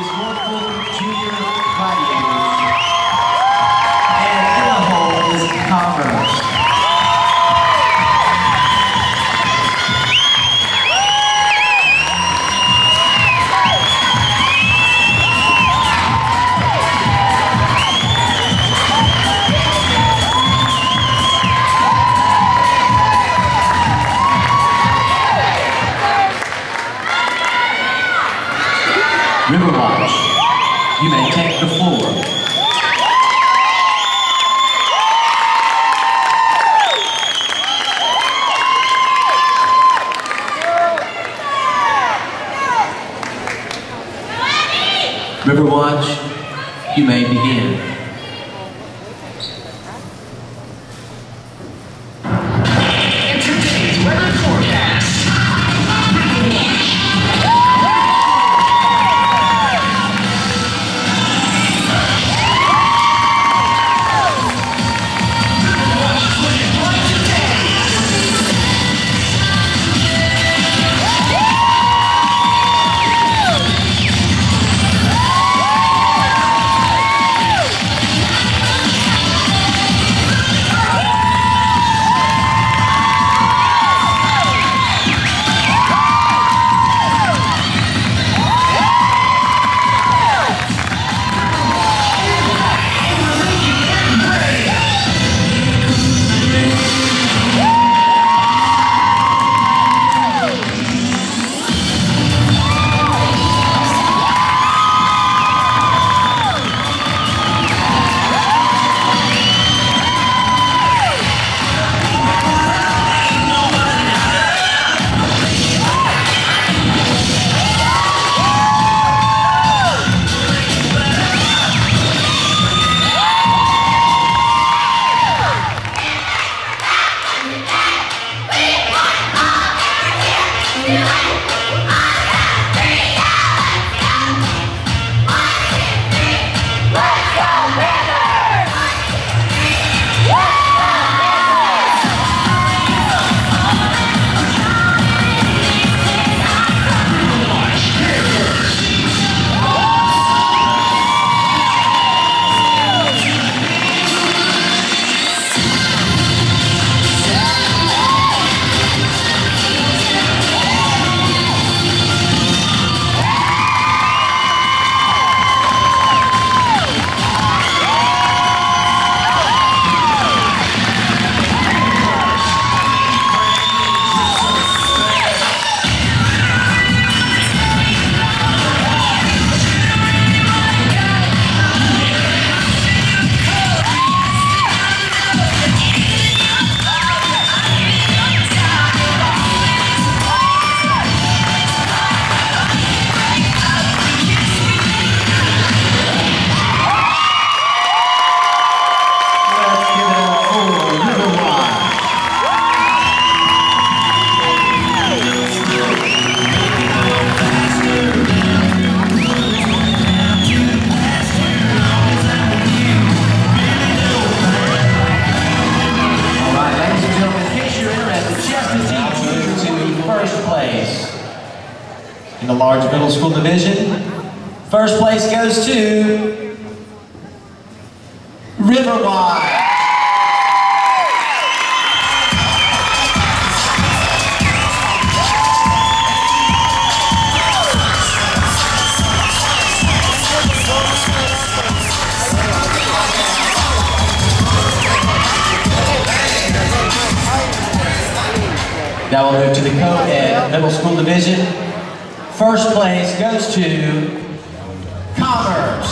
is Norfolk Junior Gladiators. Riverwatch, you may take the floor. Riverwatch, you may begin. In the large middle school division. First place goes to Riverwatch. Now we'll move to the co-ed middle school division. First place goes to Commerce.